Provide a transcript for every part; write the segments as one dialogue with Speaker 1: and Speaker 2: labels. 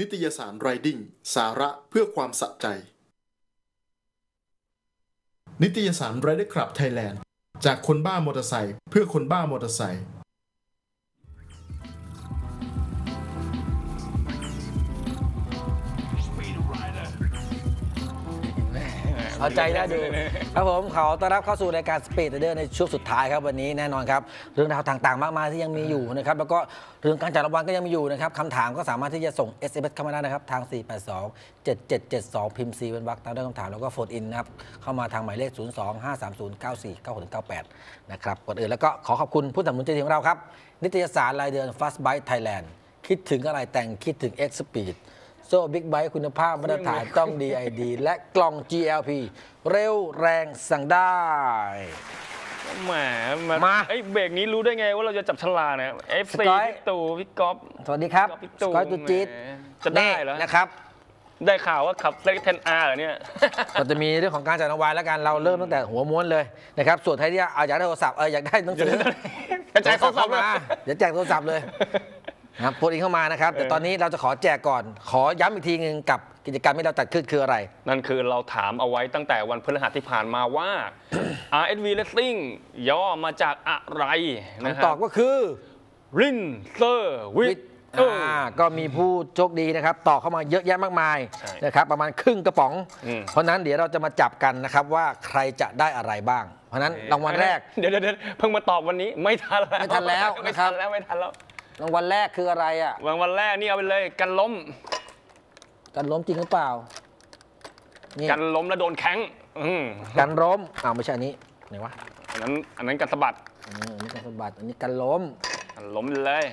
Speaker 1: นิตยสาร riding สาระเพื่อความสะใจ นิตยสาร Rider Club Thailand จากคนบ้ามอเตอร์ไซค์เพื่อคนบ้ามอเตอร์ไซค์
Speaker 2: เอาใจน่าดูครับผมขอต้อนรับเข้าสู่รายการ Speed Rider ในช่วงสุดท้ายครับวันนี้แน่นอนครับ เรื่องราวต่างๆ มากมายที่ยังมีอยู่นะครับแล้วก็เรื่องการจัดรางวัลก็ยังมีอยู่นะครับคำถามก็สามารถที่จะส่ง SMS เข้ามาได้นะครับทาง 482 7772 พิมพ์ C เป็นวรรคตามด้วยคำถามแล้วก็โฟนอินนะครับเข้ามาทางหมายเลข 02 530 94 96 98 นะครับก่อนอื่นแล้วก็ขอขอบคุณผู้สนับสนุนใจดีของเราครับนิตยสารรายเดือน Fast Bite Thailand คิดถึงอะไรแต่งคิดถึง X Speed โซ่บิ๊กไบค์คุณภาพมาตรฐานต้อง DID และกล่อง GLP เร็วแรงสั่งได้
Speaker 3: แหม
Speaker 2: มา
Speaker 3: ไอ้ยเบรกนี้รู้ได้ไงว่าเราจะจับฉลากนะเอฟ
Speaker 2: ส
Speaker 3: ซี
Speaker 2: กอย
Speaker 3: พี่ตู่พี่ก๊อฟ
Speaker 2: สวัสดีครับ
Speaker 3: พี่
Speaker 2: ส
Speaker 3: ตู่
Speaker 2: กอยตุจี๊ด
Speaker 3: แหมจะได้เหรอ
Speaker 2: นี่นะครับ
Speaker 3: ได้ข่าวว่าขับเล็กเทนอาร์เหรอเนี่ย
Speaker 2: ก็จะมีเรื่องของการจัดรางวัลแล้วกันเราเริ่มตั้งแต่หัวม้วนเลยนะครับส่วนใครที่อยากได้โทรศัพท์เอออยากได้หนังสือ
Speaker 3: กระจายโทรศัพท์
Speaker 2: มาเดี๋ยวแจกโทรศัพท์เลย นะครับโพสต์อินเข้ามานะครับ แต่ตอนนี้เราจะขอแจกก่อน ขอย้ำอีกทีหนึงกับกิจกรรมที่เราจัดขึ้นคืออะไร
Speaker 3: นั่นคือเราถามเอาไว้ตั้งแต่วันพฤหัสที่ผ่านมาว่า RSV Racing ย่อมาจากอะไรนะค
Speaker 2: คำต
Speaker 3: รั
Speaker 2: อบก็คือ
Speaker 3: รินเซอร์วิ
Speaker 2: วิ
Speaker 3: ท
Speaker 2: ทย์อ่าก็มีผู้โชคดีนะครับต่อบเข้ามาเยอะแยะมากมาย
Speaker 3: ใช่
Speaker 2: นะครับประมาณครึ่งกระป๋อง
Speaker 3: อืม
Speaker 2: เพราะฉะนั้นเดี๋ยวเราจะมาจับกันนะครับว่าใครจะได้อะไรบ้าง เพราะฉะนั้นรางวัลแรก
Speaker 3: เดี๋ยวเดี๋ยวเดี๋ยวเพิ่งมาตอบวันนี้ไม่ทันแล้ว
Speaker 2: ไม่ทันแล้ว
Speaker 3: ไม่
Speaker 2: นะครั
Speaker 3: ทั
Speaker 2: บ
Speaker 3: นแล้วไม่ทันแล้ว
Speaker 2: รางวัลแรกคืออะไรอะ
Speaker 3: วันวันแรกนี่เอาไปเลยกันล้ม
Speaker 2: การล้มจริงหรือเปล่า นี่
Speaker 3: กันล้มแล้วโดนแข้งอืม
Speaker 2: การล้มอ้าวไม่ใช่อันนี้ไหนวะ
Speaker 3: อันนั้นอันนั้นกันสะบัด
Speaker 2: อืมอันนี้การสะบัดอันนี้การล้ม
Speaker 3: ล้มเลย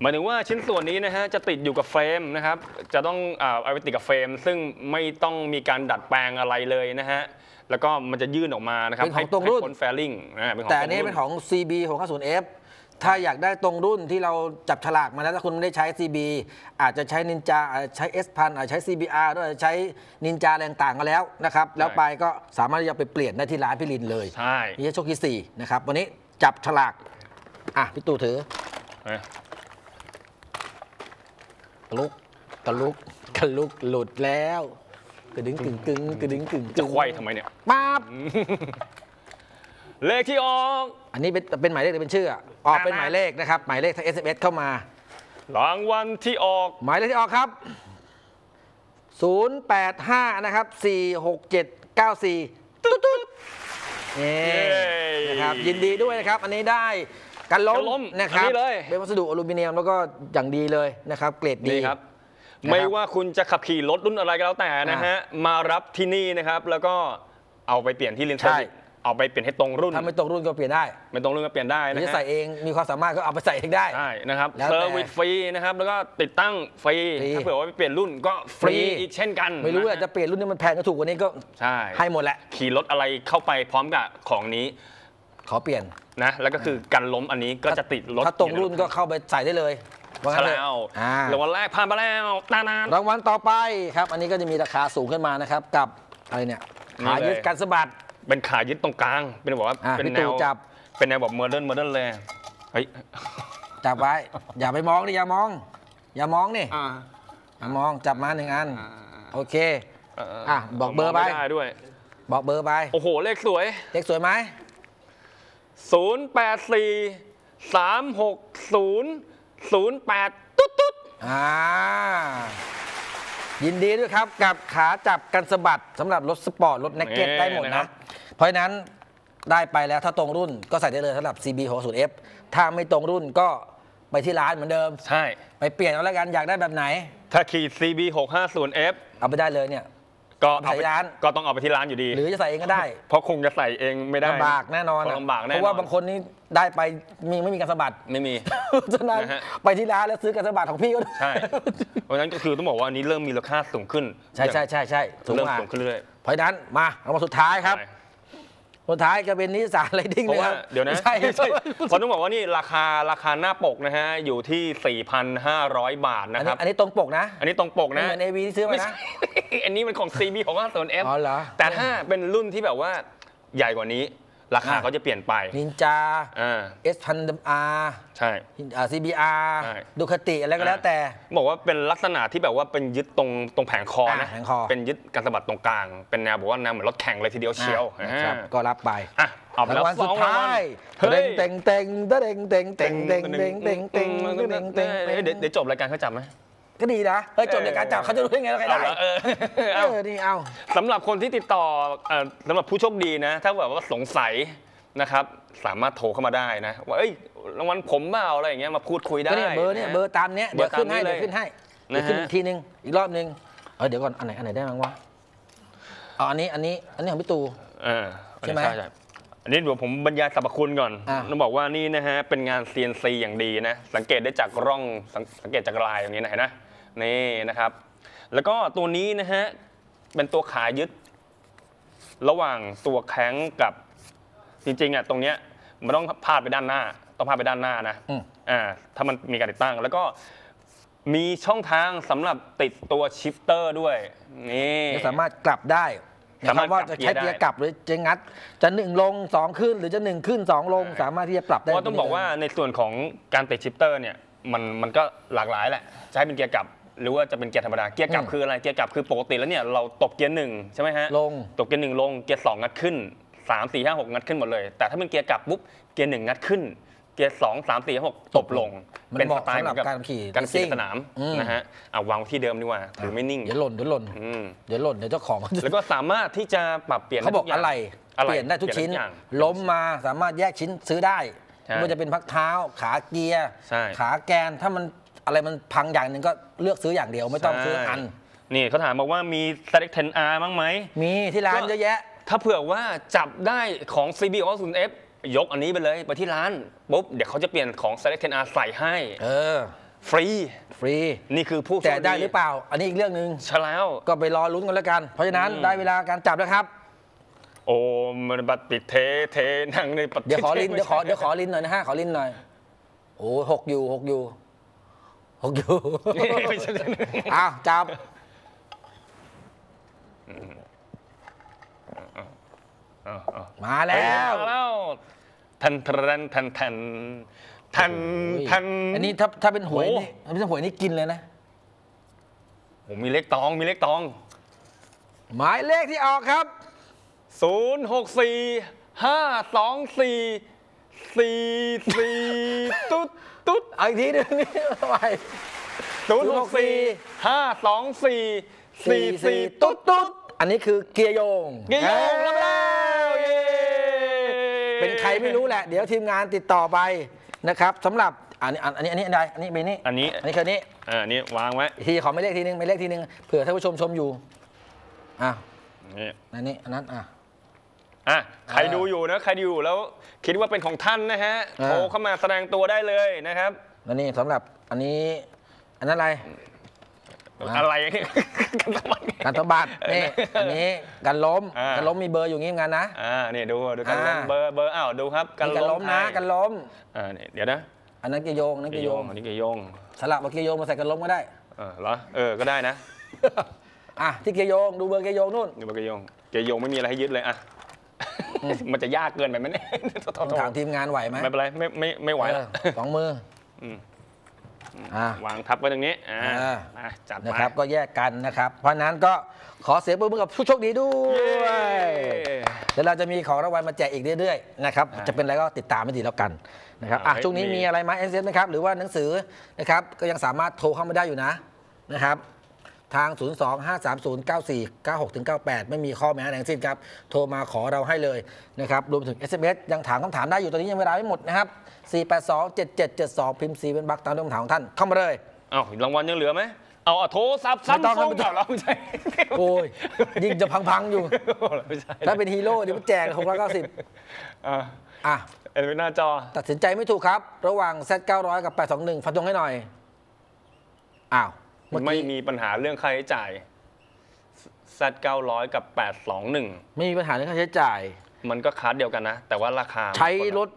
Speaker 3: หมายถึงว่าชิ้นส่วนนี้นะฮะจะติดอยู่กับเฟรมนะครับ จะต้องอาเอาไปติดกับเฟรม ซึ่งไม่ต้องมีการดัดแปลงอะไรเลยนะฮะแล้วก็มันจะยื่นออกมานะครับ
Speaker 2: เป็นของ
Speaker 3: ให้
Speaker 2: ตรงรุ่น
Speaker 3: ให้พ้นแฟลิงนะเป็นของ
Speaker 2: แต่อันนี้
Speaker 3: ตร
Speaker 2: เป็น
Speaker 3: รุ่
Speaker 2: ของ CB 650F ถ้าอยากได้ตรงรุ่นที่เราจับฉลากมาแล้วถ้าคุณไม่ได้ใช้ CB อาจจะใช้นินจาอาจจะใช้ S พันอาจจะใช้ CBR ด้วยอาจจะใช้นินจาแรงต่างกันแล้วนะครับ แล้วไปก็สามารถที่จะไปเปลี่ยนได้ที่ร้านพี่ลินเลย
Speaker 3: ใช่
Speaker 2: นี่คือโชคที่สี่นะครับวันนี้จับฉลากอะพี่ตู่ถือ
Speaker 3: เอ้ย
Speaker 2: กระลุกกระลุกกระลุกหลุดแล้วกระดึงกึ่งกึ่งกระดึงกึ่ง
Speaker 3: จะไขว้ทำไมเนี่ย
Speaker 2: ป๊าบ
Speaker 3: เลขที่ออก อั
Speaker 2: นนี้เป็นเป็นหมายเลขหรือเป็นชื่ออะออกเป็นหมายเลขนะครับหมายเลขทาง SMS เข้ามา
Speaker 3: รางวัลที่ออก
Speaker 2: หมายเลขที่ออกครับ 085 นะครับ 46794ตุ๊ดตุ๊ดนี่
Speaker 3: เย้
Speaker 2: นะครับยินดีด้วยนะครับ อันนี้ได้กันล้
Speaker 3: กันล้
Speaker 2: ม
Speaker 3: ม
Speaker 2: นะครับ
Speaker 3: อันนี้เลย
Speaker 2: เป็นวัสดุอลูมิเนียมแล้วก็อย่างดีเลยนะครับ เกรดดี
Speaker 3: นี่ครับ
Speaker 2: นะครับ
Speaker 3: ไม่ว่าคุณจะขับขี่รถรุ่นอะไรก็แล้วแต่นะฮะ มารับที่นี่นะครับ แล้วก็เอาไปเปลี่ยนที่ลินเซอ
Speaker 2: ใช่
Speaker 3: ร์ เอาไปเปลี่ยนให้ตรงรุ่น
Speaker 2: ถ้าไม่ตรงรุ่นก็เปลี่ยนได้
Speaker 3: ไม่ตรงรุ่นก็เปลี่ยนได้
Speaker 2: หรือ
Speaker 3: นะ
Speaker 2: จะ
Speaker 3: ฮะ
Speaker 2: ใส่เองมีความสามารถก็เอาไปใส่เองได้
Speaker 3: ใช่นะครับ
Speaker 2: แล้วแต่
Speaker 3: เซอร์วิสฟรีนะครับแล้วก็ติดตั้งฟรี
Speaker 2: ฟรี
Speaker 3: ถ้าเผื่อว่าไปเปลี่ยนรุ่นก็ฟรี
Speaker 2: ฟรี
Speaker 3: อีกเช่นกัน
Speaker 2: ไม่รู้ว่า
Speaker 3: ฮ
Speaker 2: จะเปลี่ยนรุ่นนี้มันแพงก็ถูกกว่านี้ก็
Speaker 3: ใช่
Speaker 2: ให้หมดแหละ
Speaker 3: ขี่รถอะไรเข้าไปพร้อมกับของนี้
Speaker 2: ขอเปลี่ยน
Speaker 3: นะแล้วก็คือกันล้มอันนี้ก็จะติดรถ
Speaker 2: ถ้าตรงรุ่นก็เข้าไปใส่ได้เลยว่างั้นเถ
Speaker 3: แล้
Speaker 2: อะ
Speaker 3: ว
Speaker 2: อ่า
Speaker 3: รางวัลแรกผ่านมาแล้วตานาน
Speaker 2: รางวัลต่อไปครับ อันนี้ก็จะมีราคาสูงขึ้นมานะครับ กับอะไรเนี่ย
Speaker 3: นี่
Speaker 2: ขายึด
Speaker 3: เลย
Speaker 2: กันสะบัด
Speaker 3: เป็นขายึดตรงกลาง เป็นแบบว่า
Speaker 2: อะ
Speaker 3: เป็น
Speaker 2: พี่
Speaker 3: แน
Speaker 2: ตู่
Speaker 3: ว
Speaker 2: จับ
Speaker 3: เป็นแนวแบบเมอร์เดิร์นเมอร์เดิร์นเลยเฮ้ย
Speaker 2: จับไว้ อย่าไปมองดิอย่ามอง อย่ามองนี่
Speaker 3: อ่า
Speaker 2: อย่ามองจับมาหนึ่งอัน
Speaker 3: อ่า
Speaker 2: โอเค
Speaker 3: เอะ
Speaker 2: บอกเบอร์ไป
Speaker 3: ม่ได้ด้วย
Speaker 2: บอกเบอร์ไป
Speaker 3: โอ้โห เลขสวย
Speaker 2: เล็กสวยไหม
Speaker 3: 084 360 08 ตุ๊ดตุ๊ด
Speaker 2: อ่ายินดีด้วยครับกับขาจับกันสะบัดสำหรับรถสปอร์ตรถแน็กเก็ตได้หมดนะ เพราะฉะนั้นได้ไปแล้วถ้าตรงรุ่นก็ใส่ได้เลยสำหรับ CB 60F ถ้าไม่ตรงรุ่นก็ไปที่ร้านเหมือนเดิม
Speaker 3: ใช่
Speaker 2: ไปเปลี่ยนเอาแล้วกันอยากได้แบบไหน
Speaker 3: ถ้าขี่ CB 650F
Speaker 2: เอาไปได้เลยเนี่ย
Speaker 3: ก็เอา
Speaker 2: ใส่
Speaker 3: ไป
Speaker 2: ร้าน
Speaker 3: ก็ต้องเอาไปที่ร้านอยู่ดี
Speaker 2: หรือจะใส่เองก็ได้
Speaker 3: เพราะคงจะใส่เองไม่ได้
Speaker 2: ลำบากแน่นอน
Speaker 3: เพราะลำบากแน่นอน
Speaker 2: เพราะว่าบางคนนี่ได้ไปมีไม่มีการสะบัด
Speaker 3: ไม่มี
Speaker 2: ฉะนั้น
Speaker 3: นะฮะ
Speaker 2: ไปที่ร้านแล้วซื้อการสะบัดของพี่ก็ได้
Speaker 3: ใช่ เพราะฉะนั้นก็คือต้องบอกว่าอันนี้เริ่มมีราคาสูงขึ้น
Speaker 2: ใช่ใช่ใช่ใช่ถูก
Speaker 3: เริ่ม
Speaker 2: มา
Speaker 3: สูงขึ้นเรื่อย
Speaker 2: เพราะฉะนั้นมาเอามาสุดท้ายครับ
Speaker 3: ใช่
Speaker 2: สุดท้ายก็เป็นนิสสานไรดิ้ง
Speaker 3: เพ
Speaker 2: เลย
Speaker 3: ราะ
Speaker 2: ค
Speaker 3: ว่า
Speaker 2: รับ
Speaker 3: เดี๋ยวนะ
Speaker 2: ไม่ใช่
Speaker 3: ไม่ใช่เพราะต้องบอกว่านี่ราคาราคาหน้าปกนะฮะอยู่ที่ 4,500 บาท
Speaker 2: อั
Speaker 3: นะ
Speaker 2: น
Speaker 3: ค
Speaker 2: นี้
Speaker 3: รับ
Speaker 2: อันนี้ตรงปกนะ
Speaker 3: อันนี้ตรงปก
Speaker 2: ไม่
Speaker 3: นะ
Speaker 2: เหมือน AV ที่ซื้อมา
Speaker 3: ไม่
Speaker 2: นะ
Speaker 3: ใช่ อันนี้มันของ CB ของ 50F
Speaker 2: อ๋อเหรอ
Speaker 3: แต่ถ้าเป็นรุ่นที่แบบว่าใหญ่กว่านี้ ราคา
Speaker 2: อะ
Speaker 3: ก็จะเปลี่ยนไป
Speaker 2: นินจา
Speaker 3: อ่า
Speaker 2: เอสพันอาร์
Speaker 3: ใช่
Speaker 2: ซีบีอาร์
Speaker 3: ใช่
Speaker 2: ดูคติอะไรก็แล้วแต่
Speaker 3: บอกว่าเป็นลักษณะที่แบบว่าเป็นยึดตรงตรงแผงคอนะ
Speaker 2: อะแผงคอ
Speaker 3: เป็นยึดการสะบัดตรงกลาง เป็นแนวบอกว่าแนวเหมือนรถแข่งเลยทีเดียวเชียว
Speaker 2: อะนะครับ
Speaker 3: อ่า
Speaker 2: ก็รับไป
Speaker 3: อะเอาไป
Speaker 2: รา
Speaker 3: แล้
Speaker 2: ง
Speaker 3: ว
Speaker 2: วัล
Speaker 3: ส
Speaker 2: สุ
Speaker 3: อ
Speaker 2: ด
Speaker 3: งราง
Speaker 2: ท้า
Speaker 3: วัล
Speaker 2: ย
Speaker 3: เฮ้ย
Speaker 2: เต็งเต็งเต็งเต็งเต็งเต็งเต็งเต็งเต็งเต็งเต็งเต็งเต็ง
Speaker 3: เดี๋ยวเดี๋ยวจบรายการเขาจับไหม
Speaker 2: ก็ดีนะ เฮ้ยจบในการจับเขาจะรู้ได้ไงว่าใครได้
Speaker 3: เอาละเออ
Speaker 2: เอ
Speaker 3: เอา
Speaker 2: อนี่เอา
Speaker 3: สำหรับคนที่ติดต่อเอ่อสำหรับผู้โชคดีนะ ถ้าแบบว่าสงสัยนะครับ สามารถโทรเข้ามาได้นะ ว่าเอ้ยรางวัลผมเปล่าอะไรอย่างเงี้ยมาพูดคุยได้
Speaker 2: ก็เนี่ยเบอร์เนี่ยเบอร์ตามเนี้ยเดี๋ยวขึ้นให้
Speaker 3: เบอ
Speaker 2: เดี๋
Speaker 3: ร์
Speaker 2: ยวขึ้นให้
Speaker 3: ตามนี้เลย
Speaker 2: เดี๋ยวขึ้น
Speaker 3: นะฮะ
Speaker 2: อีกทีนึงอีกรอบนึงเออเดี๋ยวก่อนอันไหนอันไหนได้บ้างวะเอาอันนี้อันนี้อันนี้ของพี่ตู
Speaker 3: เออ
Speaker 2: ใช่ไหม
Speaker 3: ใช่อันนี้เดี๋ยวผมบรรยายสรรพคุณก่อน
Speaker 2: อะ
Speaker 3: ต้องบอกว่านี่นะฮะเป็นงาน CNC อย่างดีนะ สังเกตได้จากร่องสังสังเกตจากลายอย่างนี้นะเห็นนะ นี่นะครับ แล้วก็ตัวนี้นะฮะเป็นตัวขายึด ระหว่างตัวแข้งกับจริงๆอะตรงเนี้ยมันต้องพาดไปด้านหน้า ต้องพาดไปด้านหน้านะ
Speaker 2: อืม
Speaker 3: อ่าถ้ามันมีการติดตั้ง แล้วก็มีช่องทางสำหรับติดตัวชิปเตอร์ด้วยนี่
Speaker 2: จะสามารถกลับได้นะ
Speaker 3: สา
Speaker 2: ค
Speaker 3: มา
Speaker 2: รั
Speaker 3: ร
Speaker 2: บ
Speaker 3: ถ
Speaker 2: ว่าจะ
Speaker 3: กลับเกียร์
Speaker 2: ใช้เกียร์
Speaker 3: ได้
Speaker 2: กลับหรือจะงัด จะหนึ่งลงสองขึ้น หรือจะหนึ่งขึ้นสองลงสามารถที่จะปรับ
Speaker 3: เพ
Speaker 2: ได้
Speaker 3: ราะว่าต้องบอกว่าในส่วนของการติด shifter เนี่ยมันมันก็หลากหลายแหละจะให้เป็นเกียร์กลับ หรือว่าจะเป็นเกียร์ธรรมดาเกียร์กลับคืออะไรเกียร์กลับคือปกติแล้วเนี่ยเราตบเกียร์หนึ่งใช่ไหมฮะ
Speaker 2: ลง
Speaker 3: ตบเกียร์หนึ่งลงเกียร์สองงัดขึ้นสามสี่ห้าหกงัดขึ้นหมดเลย แต่ถ้าเป็นเกียร์กลับปุ๊บเกียร์หนึ่งงัดขึ้น เกียร์สองสามสี่ห้าหกตบลง
Speaker 2: มัน
Speaker 3: เป็น
Speaker 2: เหมาะส
Speaker 3: ไตล์
Speaker 2: สำหรับ
Speaker 3: เหมือน
Speaker 2: การขี่
Speaker 3: การขี่
Speaker 2: ซิ่ง
Speaker 3: ในสนาม
Speaker 2: อืม
Speaker 3: นะฮะเอาวางไว้ที่เดิมดีกว่าถือไม่นิ่ง
Speaker 2: เดี๋ยวหล่นเดี๋ยวหล่น
Speaker 3: อืม
Speaker 2: เดี๋ยวหล่นเดี๋ยวเจ้าของมันจะ
Speaker 3: แล้วก็สามารถที่จะปรับเปลี่ยน
Speaker 2: เขาบอก
Speaker 3: ทุย่ง
Speaker 2: อะไร
Speaker 3: อะร
Speaker 2: เปลี่ยนได้ทุกชิ้น
Speaker 3: เปลี่ยอย่าง
Speaker 2: ล้มมาสามารถแยกชิ้นซื้อได้
Speaker 3: ใช่
Speaker 2: ไม่ว่าจะเป็นพักเท้า ขาเกียร์
Speaker 3: ใช่
Speaker 2: ขาแกนถ้ามัน อะไรมันพังอย่างหนึ่งก็เลือกซื้ออย่างเดียวไม่ต้องซื้ออัน
Speaker 3: นี่เขาถามบอกว่ามี Select 10R มั้งไหม
Speaker 2: มีที่ร้าน
Speaker 3: ก็
Speaker 2: เยอะแยะ
Speaker 3: ถ้าเผื่อว่าจับได้ของ CB 0 F ยกอันนี้ไปเลยไปที่ร้านปุ๊บเดี๋ยวเขาจะเปลี่ยนของ Select 10R ใส่ให้
Speaker 2: เออ
Speaker 3: ฟรี
Speaker 2: ฟรี
Speaker 3: นี่คือผู้โชค
Speaker 2: แต่ได้หรือเปล่า อันนี้อีกเรื่องหนึ่ง
Speaker 3: ใช่แล้ว
Speaker 2: ก็ไปรอลุ้นกันแล้วกัน เพราะฉะนั้น
Speaker 3: อืม
Speaker 2: ได้เวลาการจับแล้วครับ
Speaker 3: โอ้มันบัดปิดเทเทนังในปฏิ
Speaker 2: เดี๋ยวขอลิน
Speaker 3: ไม่
Speaker 2: เดี๋ยวขอ
Speaker 3: ใช่
Speaker 2: เดี๋ยวขอลินหน่อยนะฮะขอลินหน่อยโอ้หกอยู่หกอยู่ หกอยู่
Speaker 3: ไม่ใช่
Speaker 2: อ้าวจับ
Speaker 3: เอาเอา
Speaker 2: มาแล้ว
Speaker 3: มาแล้วทันทันทันทันทันทัน
Speaker 2: อันนี้ถ้าถ้าเป็นหวย
Speaker 3: โอ้
Speaker 2: นี่อันนี้ถ้าหวยนี่กินเลยนะ
Speaker 3: ผมมีเลขตองมีเลขตอง
Speaker 2: หมายเลขที่ออกครับ
Speaker 3: 0 6 4 5 2 4 4 4ตุ๊ดตุ๊ด
Speaker 2: เอาอีกทีหนึงนี่ทำไม
Speaker 3: 0 6 4 5 2 4 4 4ตุ๊ดตุ๊ด
Speaker 2: อันนี้คือเกียร์โยง
Speaker 3: เงี้ยงรับไปแล้วเย้
Speaker 2: เป็นใครไม่รู้แหละ เดี๋ยวทีมงานติดต่อไปนะครับสำหรับอันนี้อันนี้อันนี้อันใดอันนี้เบนี่
Speaker 3: อันนี้
Speaker 2: อันนี้คืออนนี้
Speaker 3: อ่านี่วางไว้
Speaker 2: อีกทีขอไม่เลขทีนึงไม่เลขทีนึงเผื่อท่านผู้ชมชมอยู่อะ
Speaker 3: นี่
Speaker 2: อันนี้อันนั้นอะ
Speaker 3: อะใคร
Speaker 2: เออ
Speaker 3: ดูอยู่นะใครดูอยู่แล้วคิดว่าเป็นของท่านนะฮะ
Speaker 2: เออ
Speaker 3: โทรเข้ามาแสดงตัวได้เลยนะครับ
Speaker 2: แล้วนี่สำหรับอันนี้อันนั้นอะไรอะ
Speaker 3: อะไรเนี่ยกันสมัคร
Speaker 2: การตบัดนี่อันนี้การล้ม
Speaker 3: อ่า
Speaker 2: การล้มมีเบอร์อยู่งี้เหมือนกันนะ
Speaker 3: อ่านี่ดูดูกันล้ม
Speaker 2: อ่า
Speaker 3: เบอร์เบอร์อ้าวดูครับ
Speaker 2: มีการล้มนะ
Speaker 3: ไทย
Speaker 2: การล้ม
Speaker 3: อ่านี่เดี๋ยวนะ
Speaker 2: อันนั้นเกียร์โยงอันนั้น
Speaker 3: เก
Speaker 2: เกียร์
Speaker 3: ย
Speaker 2: โย
Speaker 3: ง
Speaker 2: ง
Speaker 3: อันนี้เกยง
Speaker 2: สลับเอาเกียร์โยงมาใส่กันล้มก็ได้
Speaker 3: เออเหรอเออก็ได้นะ
Speaker 2: อะที่เกียร์โยงดูเบอร์เกียร์โยงนู่น
Speaker 3: ดูเบอร์เกยงเกยงไม่มีอะไรให้ยึดเลยอะ มันจะยากเกินไปไหมเนี่ยโทษ
Speaker 2: ต้อง
Speaker 3: โทษ
Speaker 2: ถามทีมงานไหวไหม
Speaker 3: ไม่เป็นไรไม่ไม่ไม่ไหวแล้ว
Speaker 2: เออสองมืออ
Speaker 3: ม
Speaker 2: อะ
Speaker 3: วางทับไว้ตรงนี้อ่า
Speaker 2: อ่า
Speaker 3: มาจัดไป
Speaker 2: นะครับก็แยกกันนะครับ เพราะฉะนั้นก็ขอเสียงปรบมือกับผู้โชคดีด้ว
Speaker 3: เย้
Speaker 2: ยเดี๋ยวเราจะมีของรางวัลมาแจกอีกเรื่อยๆนะครับ
Speaker 3: อ่า
Speaker 2: จะเป็นอะไรก็ติดตามไม่ดีแล้วกันนะครับอะ
Speaker 3: อ่า
Speaker 2: ช่วงนี้
Speaker 3: มี
Speaker 2: มีอะไรไหมเอสเไหมครับ หรือว่าหนังสือนะครับก็ยังสามารถโทรเข้ามาได้อยู่นะนะครับ ทาง 0 2 5 3 0 9 4 9 6ถึง98 ไม่มีข้อแม้อะไรทั้งสิ้นครับ โทรมาขอเราให้เลยนะครับ รวมถึง SMS ยังถามคำถามได้อยู่ตอนนี้ยังเวลาไม่หมดนะครับ 482 7772 พิมพ์ C เป็นบักตามด้วยคำถามของท่านเข้ามาเลย
Speaker 3: เอ้ารางวัลยังเหลือไหมเอาเอาโทรศัพท์
Speaker 2: ไม่
Speaker 3: ซ้ำ
Speaker 2: ต้อง
Speaker 3: ส่ง
Speaker 2: ไม่ต้อง
Speaker 3: เปล่าเราไม่ใช่
Speaker 2: โอ้ยยิ่งจะพังๆอยู่
Speaker 3: ไม่ใช่
Speaker 2: ถ้าเป็นฮีโร่เดี๋ยวมันแจก690
Speaker 3: อ่า
Speaker 2: อะ
Speaker 3: เอ็นเป็นหน้าจอ
Speaker 2: ตัดสินใจไม่ถูกครับ ระหว่าง Z 900 กับ 821 ฟันธงให้หน่อย อ้าว เมื่อ
Speaker 3: ไม่
Speaker 2: กี้
Speaker 3: มีปัญหาเรื่องค่าใช้จ่าย Z 900 กับ 821
Speaker 2: ไม่มีปัญหาเรื่องค่าใช้จ่าย
Speaker 3: มันก็คลาสเดียวกันนะ แต่ว่าราคา
Speaker 2: ใช้รถ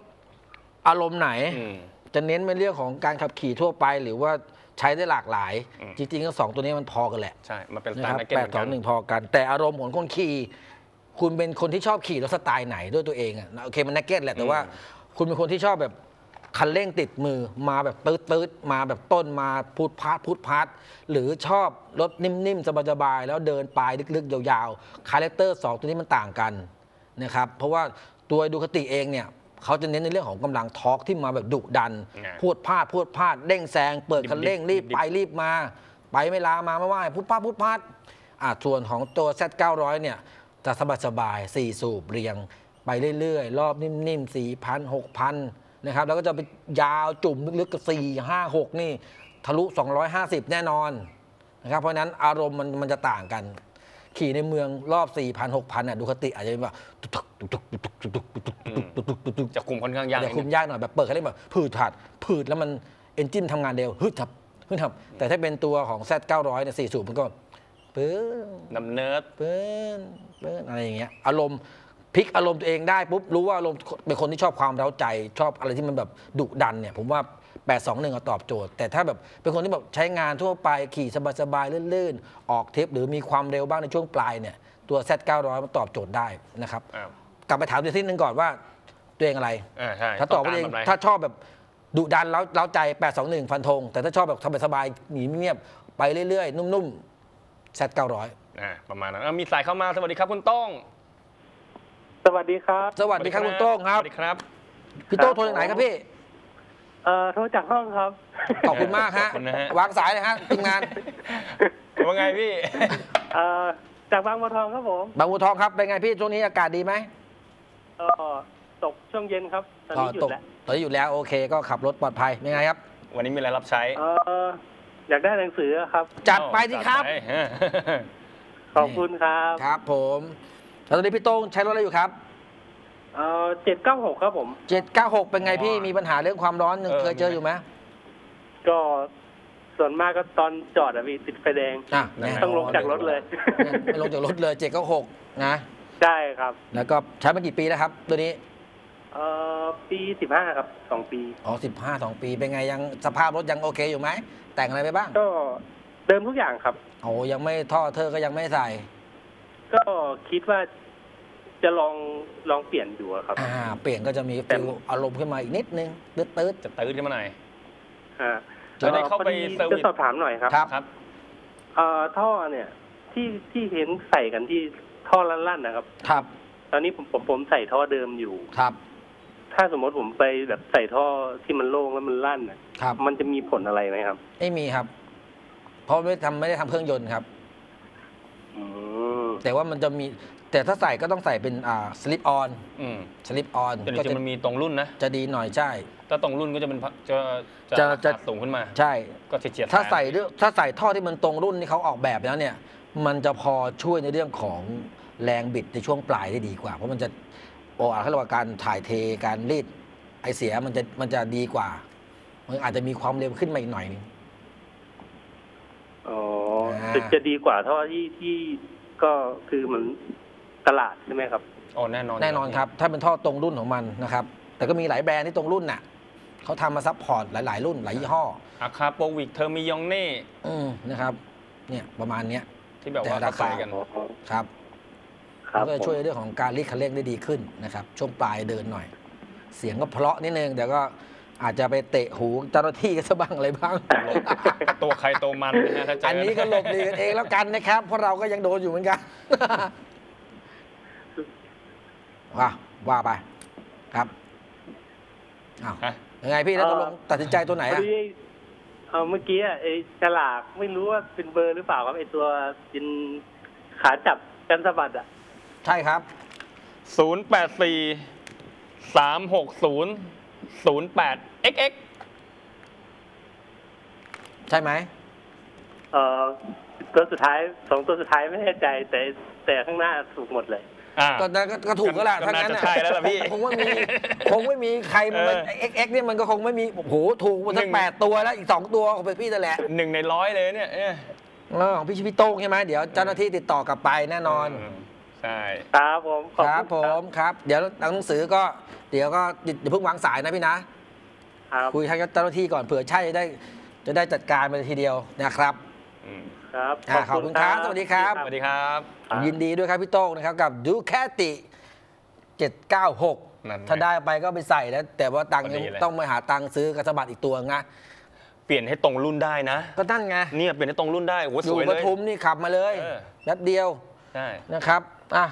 Speaker 2: อารมณ์ไหน
Speaker 3: อืม
Speaker 2: จะเน้นเป็นเรื่องของการขับขี่ทั่วไป หรือว่าใช้ได้หลากหลาย
Speaker 3: อืม
Speaker 2: จริงๆก็สองตัวนี้มันพอกันแหละ
Speaker 3: ใช่ มันเป็นส
Speaker 2: นะ
Speaker 3: ไต
Speaker 2: ครับ
Speaker 3: ล์แม็กเก็ต
Speaker 2: แป
Speaker 3: เห
Speaker 2: ด
Speaker 3: มือน
Speaker 2: สอ
Speaker 3: กั
Speaker 2: ง
Speaker 3: น
Speaker 2: หนึ่งพอกัน แต่อารมณ์ของคนขี่ คุณเป็นคนที่ชอบขี่รถสไตล์ไหนด้วยตัวเองอะนะโอเคมันนักเก็ตแหละแต่ว่า คุณเป็นคนที่ชอบแบบ คันเร่งติดมือมาแบบตืดตืดๆมาแบบต้นมาพูดพาร์ทพูดพาร์ทหรือชอบรถนิ่มๆสบายๆแล้วเดินปลายลึกๆ ยาวๆคาแรคเตอร์สองตัวนี้มันต่างกันนะครับเพราะว่าตัวดูคติเองเนี่ยเขาจะเน้นในเรื่องของกำลังทอร์กที่มาแบบดุดัน
Speaker 3: อ่า
Speaker 2: พูดพลาดพูดพลาดเร่งแซงเปิดคันเร่งรีบ
Speaker 3: ดิบๆ
Speaker 2: ไปรีบมา ไปไม่ลามาไม่ว่าพูดพลาดพูดพลาดอะส่วนของตัว Z 900 เนี่ยจะสบายสบายๆสี่สูบเรียง ไปเรื่อยๆ รอบนิ่มๆสี่พันหกพัน นะครับแล้วก็จะไปยาวจุ่มลึกๆกับาหกนี่ทะลุ 250 แน่นอนนะครับเพราะนั้นอารมณ์มันมันจะต่างกัน ขี่ในเมืองรอบ 4 0 0 0 6 0 0 0อะดูคติอาจจะแบบ
Speaker 3: จะคุมค่อนข้างยากจะ
Speaker 2: คุมยากหน่อยแบบเปิดเขาเรียกแบบผืดถัดผืดแล้วมัน engine ทำงานเร็วฮึดทับฮึดทับแต่ถ้าเป็นตัวของ Z 900เนี่ย40มันก็เปื้น
Speaker 3: นำเนิร์ด
Speaker 2: เปื้นปื้นอะไรอย่างเงี้ยอารมณ์ พลิกอารมณ์ตัวเองได้ปุ๊บรู้ว่าอารมณ์เป็นคนที่ชอบความเร้าใจ ชอบอะไรที่มันแบบดุดันเนี่ยผมว่า 821ก็ตอบโจทย์ แต่ถ้าแบบเป็นคนที่แบบใช้งานทั่วไปขี่สบายๆลื่นๆ ออกทริปหรือมีความเร็วบ้างในช่วงปลายเนี่ยตัว Z 900มันตอบโจทย์ได้นะครับ
Speaker 3: อ้าว
Speaker 2: กลับไปถามตัวที่นึงก่อนว่าตัวเองอะไร
Speaker 3: อ่าใช่
Speaker 2: ถ้าตอบว่าตัวเอง
Speaker 3: งกรแบบไหน
Speaker 2: ถ้าชอบแบบดุดันแล้วเล้าใจ 821 ฟันธง แต่ถ้าชอบแบบสบายๆหนีเงียบๆไปเรื่อยๆ นุ่มๆ Z 900
Speaker 3: อ่าประมาณนั้นอะมีสายเข้ามาสวัสดีครับคุณโต้ง
Speaker 4: สวัสดีครับ
Speaker 2: สวัสดีครับคุณโต้งครับ
Speaker 3: สวัสดีครับ
Speaker 2: พี่โต้งโทรจากไหนครับพี่
Speaker 4: เอ่อโทรจากห้องครับ
Speaker 2: ขอบคุณมากฮะ
Speaker 3: ขอบคุณนะฮะ
Speaker 2: วางสายเลยฮะทีมงาน
Speaker 3: ว่าไงพี่
Speaker 4: เอ่อจากบางบัวทองครับผม
Speaker 2: บางบัวทองครับ เป็นไงพี่ช่วงนี้อากาศดีไหม
Speaker 4: ก็ตกช่วงเย็นครับ ตอนนี้หยุด
Speaker 2: ตก
Speaker 4: แล้ว
Speaker 2: ตอนนี้หยุดแล้วโอเค ก็ขับรถปลอดภัยเป็นไงครับ
Speaker 3: วันนี้มีอะไรรับใช้
Speaker 4: เอ่ออยากได้หนังสือครับ
Speaker 2: จัดไปสิครับ
Speaker 3: จัดไป
Speaker 4: ขอบคุณครับ
Speaker 2: ครับผม แล้วตอนนี้พี่โต้งใช้รถอะไรอยู่ครับ
Speaker 4: เอ่อเจ็ดเก้าหกครับผม
Speaker 2: 796เป็นไงพี่มีปัญหาเรื่องความร้อนยังเคยเจออยู่ไหม
Speaker 4: ก็ส่วนมากก็ตอนจอดอะพี่ติดไฟแดง
Speaker 2: อะ
Speaker 4: ต้องลงจากรถเลย
Speaker 2: ไม่ลงจากรถเลย796นะ
Speaker 4: ใช่ครับ
Speaker 2: แล้วก็ใช้มากี่ปีแล้วครับ ตัวนี้
Speaker 4: เอ่อปีสิบห้าครับสองปี
Speaker 2: อ๋อ15 2ปีเป็นไงยังสภาพรถยังโอเคอยู่ไหมแต่งอะไรไปบ้าง
Speaker 4: ก็เดิมทุกอย่างครับ
Speaker 2: โอ้ยังไม่ท่อเธอก็ยังไม่ใส่
Speaker 4: ก็คิดว่าจะลองลองเปลี่ยนดูอะครับ
Speaker 2: อ่า เปลี่ยนก็จะมี
Speaker 4: แต่
Speaker 2: feel อารมณ์ขึ้นมาอีกนิดนึงตืดตืด
Speaker 3: จะตื้นขึ้นมาหน่อย
Speaker 4: ฮะ
Speaker 3: จะได้เข้าไป
Speaker 4: อ่อพอ
Speaker 3: service
Speaker 4: จะสอบถามหน่อยครับ
Speaker 2: ครับ
Speaker 3: ครับ
Speaker 4: เอ่อท่อเนี่ย ที่ที่เห็นใส่กันที่ท่อลั่นๆนะครับ
Speaker 2: ครับ
Speaker 4: ตอนนี้ผมผมผมใส่ท่อเดิมอยู่
Speaker 2: ครับ
Speaker 4: ถ้าสมมติผมไปแบบใส่ท่อที่มันโล่งแล้วมันลั่นน่ะ
Speaker 2: ครับ
Speaker 4: มันจะมีผลอะไรไหมครับ
Speaker 2: ไม่มีครับ เพราะไม่ทำไม่ได้ทำเครื่องยนต์ครับ
Speaker 4: อืม
Speaker 2: แต่ว่ามันจะมีแต่ถ้าใส่ก็ต้องใส่เป็นอ่าสลิปออน
Speaker 3: อืม
Speaker 2: สลิปออน
Speaker 3: แต่จ
Speaker 2: ก็
Speaker 3: ริง
Speaker 2: จะ
Speaker 3: ๆมันมีตรงรุ่นนะ
Speaker 2: จะดีหน่อยใช่
Speaker 3: ถ้าตรงรุ่นก็จะเป็นพักจะ
Speaker 2: จะ
Speaker 3: จะ
Speaker 2: จะ
Speaker 3: ราคาสูงขึ้นมา
Speaker 2: ใช่
Speaker 3: ก็เฉียดๆ
Speaker 2: ถ้า
Speaker 3: แสน
Speaker 2: ใส่เรื่องถ้าใส่ท่อที่มันตรงรุ่นที่เขาออกแบบแล้วเนี่ย มันจะพอช่วยในเรื่องของแรงบิดในช่วงปลายได้ดีกว่า เพราะมันจะโอ้เขาเรียกว่าการถ่ายเทการรีดไอเสียมันจะมันจะดีกว่า มันอาจจะมีความเร็วขึ้นมาอีกหน่อยหนึง
Speaker 4: อ๋อ
Speaker 2: อ่า
Speaker 4: จะจะดีกว่าท่อที่ที่ ก็คือเหมือนตลาดใช่ไหมครับ
Speaker 3: อ๋อแน่นอน
Speaker 2: แน่นอนครับ ถ้าเป็นท่อตรงรุ่นของมันนะครับ แต่ก็มีหลายแบรนด์ที่ตรงรุ่นน่ะเขาทำมา support หลาย ๆ รุ่นหลายยี่ห้อ
Speaker 3: Akrapovic Termignoniอืมนะ
Speaker 2: ครับ เนี่ยประมาณเนี้ย
Speaker 3: ที่แบบว่า
Speaker 2: แต่ราคา
Speaker 3: เขา
Speaker 2: คา
Speaker 3: ใส่กัน
Speaker 2: ครับ
Speaker 4: ครับ
Speaker 2: ก็จะช่วยในเรื่องของการรีดคันเร่งได้ดีขึ้นนะครับ ช่วงปลายเดินหน่อย เสียงก็เพราะนิดนึงแต่ก็ อาจจะไปเตะหูเจ้าหน้าที่กันซะบ้างอะไรบ้าง
Speaker 3: ตัวใครตัวมันนะฮะถ้าเจอ
Speaker 2: อั
Speaker 3: อั
Speaker 2: นนี้ก็หลบหลีกกันเองแล้วกันนะครับ เพราะเราก็ยังโดนอยู่เหมือนกัน ว่าว่าไป ครับอ้าว
Speaker 3: ฮะ
Speaker 2: ยังไงพี่แล้วตกลงตัดสินใจตัวไหน
Speaker 4: พอ
Speaker 2: อะ
Speaker 4: ดีเอาเมื่อกี้อะไอ้ฉลากไม่รู้ว่าเป็นเบอร์หรือเปล่าครับไอ้ตัวเป็นขาจับกันสะบัดอะ
Speaker 2: ใช่ครับ
Speaker 3: ศูนย์แปดสี่สามหกศูนย์ ศูนย์แปด xx
Speaker 2: ใช่ไหม
Speaker 4: เอ่อตัวสุดท้ายสองตัวสุดท้ายไม่แน่ใจแต่แต่ข้างหน้าถูกหมดเลย
Speaker 3: อ่า
Speaker 2: ก็ก็ก็ก็ถูกก็แหละ
Speaker 3: ก็
Speaker 2: ทั้ง
Speaker 3: น่า
Speaker 2: นั้น
Speaker 3: จะ
Speaker 2: น่ะ
Speaker 3: ใช่แล้วล่ะพี่
Speaker 2: คงไม่มีคงไม่มีใครมัน
Speaker 3: เออ
Speaker 2: เอ็กเอ็กเนี่ยมันก็คงไม่มีโอ้โหถูกหมดทั้
Speaker 3: หนึ่
Speaker 2: ง
Speaker 3: ง
Speaker 2: แปดตัวแล้วอีกสองตัวของเป็นพี่นั่นแหละ
Speaker 3: หนึ่งในร้อยเลยเนี่ยเอ้ย
Speaker 2: เออของพี่ชิพี่โต้งใช่ไหมเดี๋ยวเจ้าหน้าที่ติดต่อกลับไปแน่นอน
Speaker 3: ม ใช่
Speaker 4: ครับผมขอบ
Speaker 2: ครับ
Speaker 4: ณ
Speaker 2: ผมครับ เดี๋ยวหนังสือก็เดี๋ยวก็เดี๋ยวเพิ่งวางสายนะพี่นะ
Speaker 4: ครับ
Speaker 2: คุยทางเจ้าหน้าที่ก่อนเผื่อใช่จะได้ จะได้จัดการไปทีเดียวนะครับ
Speaker 3: อืม
Speaker 4: ครับ
Speaker 2: อ่าขอบคุณครับสวัสดีครับ
Speaker 3: สวัสดีครับ
Speaker 4: ครับ
Speaker 2: ยินดีด้วยครับพี่โต้งนะครับกับดูแคติ796
Speaker 3: นั่นไง
Speaker 2: ถ้าได้ไปก็ไปใส่แล้ว แต่ว่าตังค์
Speaker 3: พอดี
Speaker 2: ยัง
Speaker 3: เลย
Speaker 2: ต้องไปหาตังค์ซื้อกระสบัดอีกตัวนะ
Speaker 3: เปลี่ยนให้ตรงรุ่นได้นะ
Speaker 2: ก็นั่นไง
Speaker 3: เนี่ยเปลี่ยนให้ตรงรุ่นได้โอ้โห
Speaker 2: อ
Speaker 3: ส
Speaker 2: ยู่
Speaker 3: วย
Speaker 2: ป
Speaker 3: เลย
Speaker 2: ทุมนี่ขับมาเลย
Speaker 3: เออ
Speaker 2: แป๊บเดียว
Speaker 3: ใช่
Speaker 2: นะครับอะ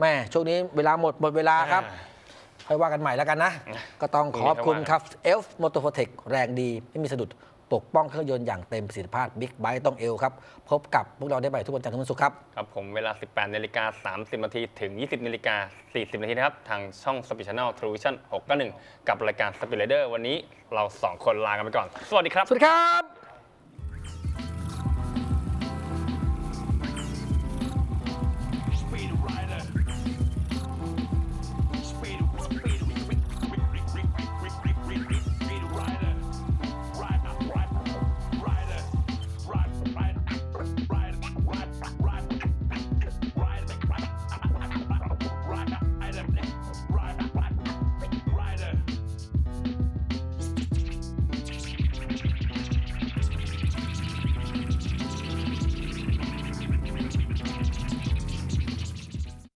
Speaker 2: แม่ช่วงนี้เวลาหมดหมดเวลาครับ
Speaker 3: อ่า
Speaker 2: ค่อยว่ากันใหม่แล้วกันนะ
Speaker 3: อะ
Speaker 2: ก็ต้องขอบคุณ
Speaker 3: มีอะไร
Speaker 2: ครับ ELF Moto 4 Tech แรงดีไม่มีสะดุดปกป้องเครื่องยนต์อย่างเต็มประสิทธิภาพบิ๊กไบ e ต้องเอลครับ พบกับพวกเราได้ใหม่ทุกวันจันทร์ถึงวันศุกร์ครับ
Speaker 3: ครับผมเวลา 18นาฬิกา30นาทีถึง 20นาฬิกา40นาทีนะครับ ทางช่อง Speed Channel True Vision 691 กับรายการ Speed Rider วันนี้เรา 2 คนลากันไปก่อน สวัสดีครับ
Speaker 2: สวัสดีครับ